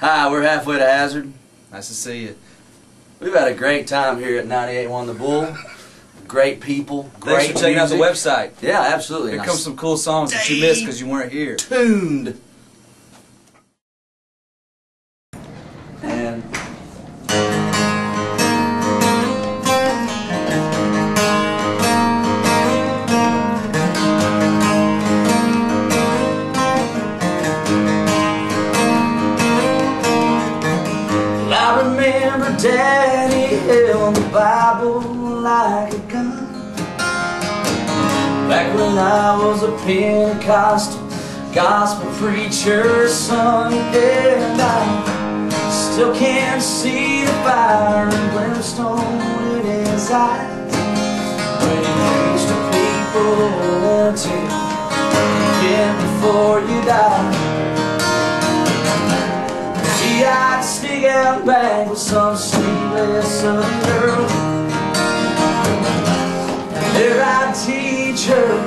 Hi, we're halfway to Hazard. Nice to see you. We've had a great time here at 98.1 The Bull. Great people, great Thanks for checking out the website. Yeah, absolutely. Here I comes some cool songs that you missed because you weren't here. tuned. Like a gun. Back when I was a Pentecostal gospel preacher's son, and I still can't see the fire and brimstone in his eyes when he preached to people until again before you die. Gee, I'd sneak out back with some sleepless southern girl. And there I'd teach her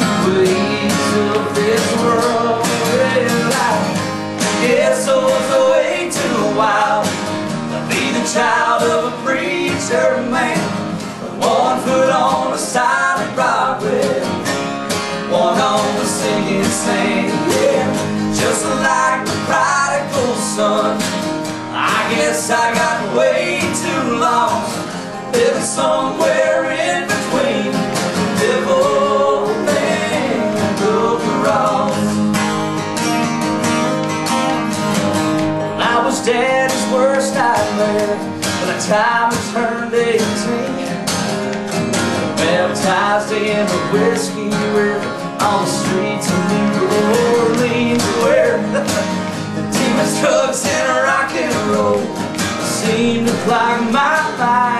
the ways of this world. Well, I guess I was way too wild to be the child of a preacher man. One foot on the solid rock with one on the singing sand. Yeah, just like the prodigal son. I guess I got way too lost, living somewhere in was daddy's worst nightmare by the time I turned 18. Baptized in the whiskey river on the streets of New Orleans, where the demons, drugs, and rock and roll seemed to clog my mind.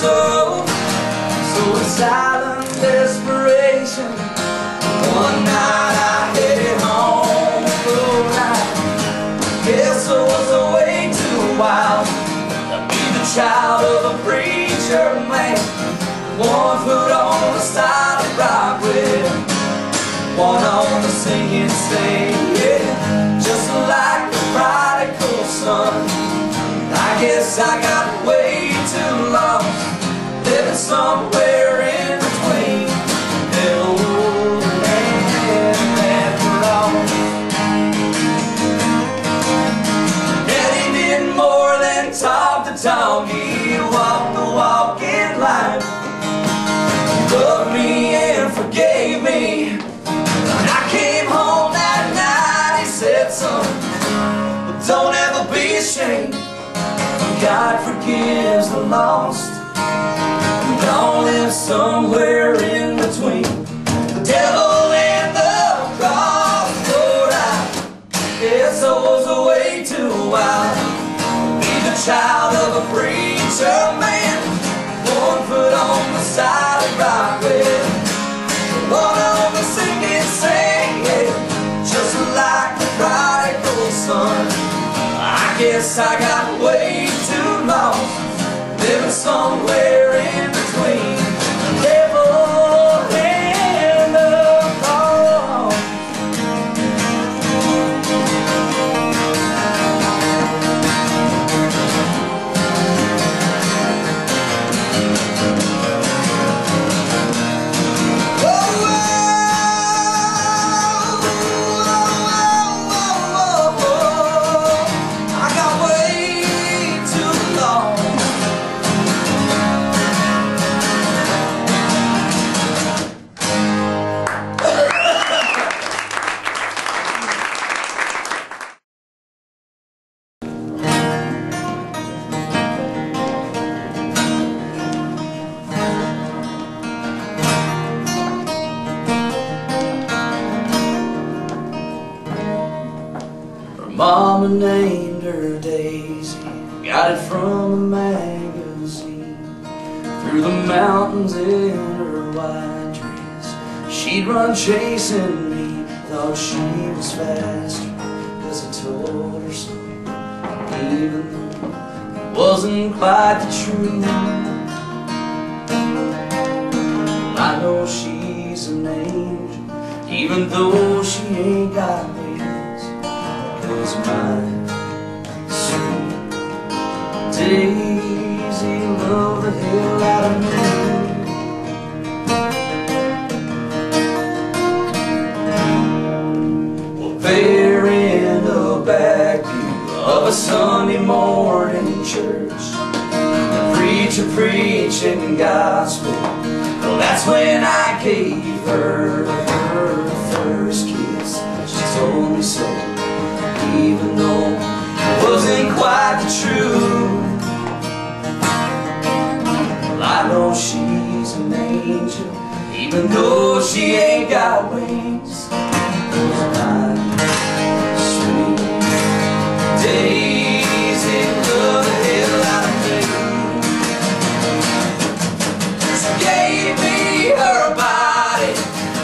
Sow. So in silent desperation, one night I headed home for a night. Guess I was way too wild to be the child of a preacher man. One foot on the solid rock with one on the singing stand. Yeah, just like the prodigal son. I guess I got way too living somewhere in between and he did more than he walked the walk in. He loved me and forgave me. When I came home that night, he said, son, don't ever be ashamed. God forgives the lost. Don't live somewhere in between the devil and the cross. Lord, I guess I was way too wild be the child of a preacher man. One foot on the solid rock with one on the sinking sand. Just like the prodigal son. I guess I got way too lost, living somewhere mama named her Daisy, got it from a magazine. Through the mountains in her white dress, she'd run chasing me, thought she was faster, cause I told her so. Even though it wasn't quite the truth. I know she's an angel, even though she ain't got. Cause my sweet Daisy loved the hell out of me. Well, there in the back of a Sunday morning church, the preacher preaching gospel. Well, that's when I gave her her first kiss. She told me so, the truth. Well, I know she's an angel, even though she ain't got wings. Of me. She gave me her body,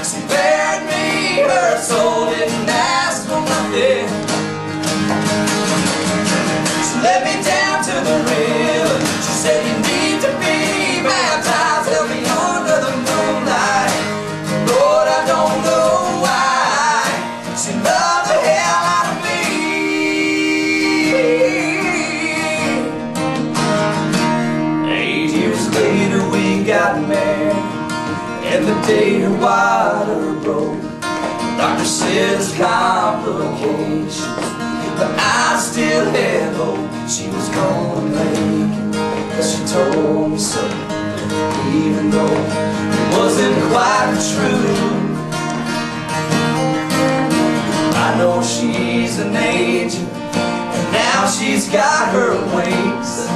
she bared me her soul, day her water broke. Doctor says complications, but I still had hope she was gonna make it. Cause she told me so, even though it wasn't quite truth. I know she's an angel, and now she's got her wings.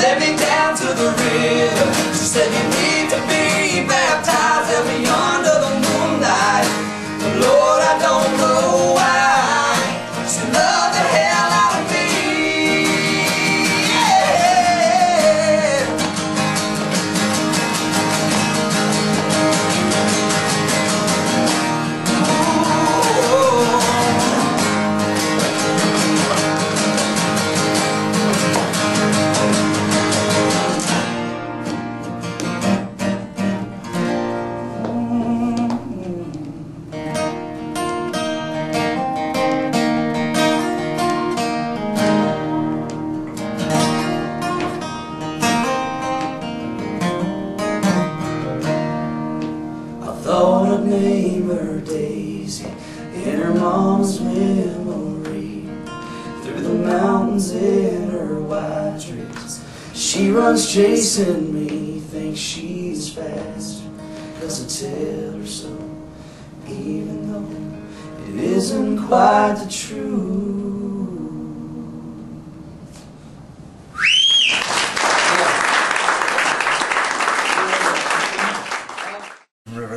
Led me down to the river. She said you need to be baptized, help me I'd name her Daisy in her mom's memory. Through the mountains in her white dress, she runs chasing me, thinks she's faster. Cause I tell her so, even though it isn't quite the truth.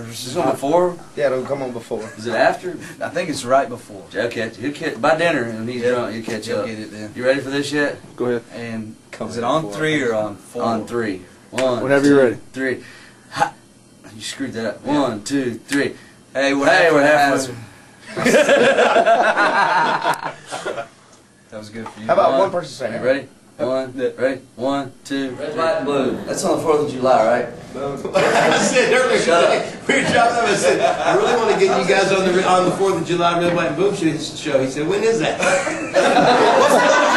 Is this on before? Yeah, it'll come on before. Is it after? I think it's right before. Okay, he'll catch by dinner and he's Yeah. drunk. He'll catch You'll up. get it then. You ready for this yet? Go ahead. And Come is it on before. three or on four? On three. One. Whenever you're ready. Three. Ha! You screwed that up. One, two, three. Hey, we're Hey, halfway. we're halfway. That was good for you. How about One. one person saying You it? ready? One, right, One, two, Red, white, and blue. That's on the 4th of July, right? I said earlier Shut today, we were dropping up. I said, I really want to get you guys on the on the Fourth of July Red, White, and Blue show. He said, when is that? What's the